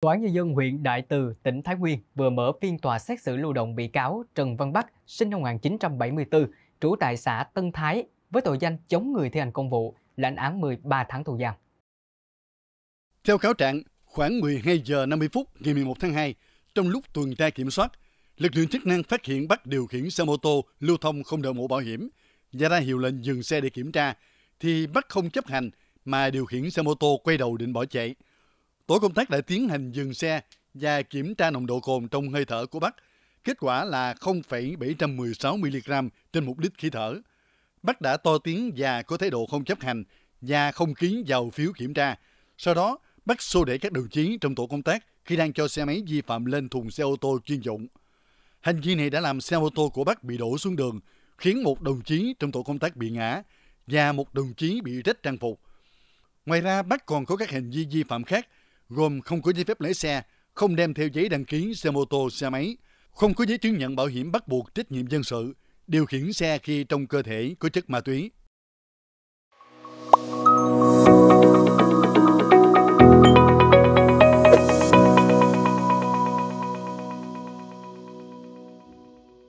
Tòa án Nhân dân huyện Đại Từ, tỉnh Thái Nguyên vừa mở phiên tòa xét xử lưu động bị cáo Trần Văn Bắc, sinh năm 1974, trú tại xã Tân Thái, với tội danh chống người thi hành công vụ, lãnh án 13 tháng tù giam. Theo cáo trạng, khoảng 12 giờ 50 phút ngày 11 tháng 2, trong lúc tuần tra kiểm soát, lực lượng chức năng phát hiện Bắc điều khiển xe mô tô lưu thông không đội mũ bảo hiểm và ra hiệu lệnh dừng xe để kiểm tra, thì Bắc không chấp hành mà điều khiển xe mô tô quay đầu định bỏ chạy. Tổ công tác đã tiến hành dừng xe và kiểm tra nồng độ cồn trong hơi thở của Bắc. Kết quả là 0,716mg trên một lít khí thở. Bắc đã to tiếng và có thái độ không chấp hành và không ký vào phiếu kiểm tra. Sau đó, Bắc xô đẩy các đồng chí trong tổ công tác khi đang cho xe máy vi phạm lên thùng xe ô tô chuyên dụng. Hành vi này đã làm xe ô tô của Bắc bị đổ xuống đường, khiến một đồng chí trong tổ công tác bị ngã và một đồng chí bị rách trang phục. Ngoài ra, Bắc còn có các hành vi vi phạm khác gồm không có giấy phép lái xe, không đem theo giấy đăng ký xe mô tô, xe máy, không có giấy chứng nhận bảo hiểm bắt buộc trách nhiệm dân sự, điều khiển xe khi trong cơ thể có chất ma túy.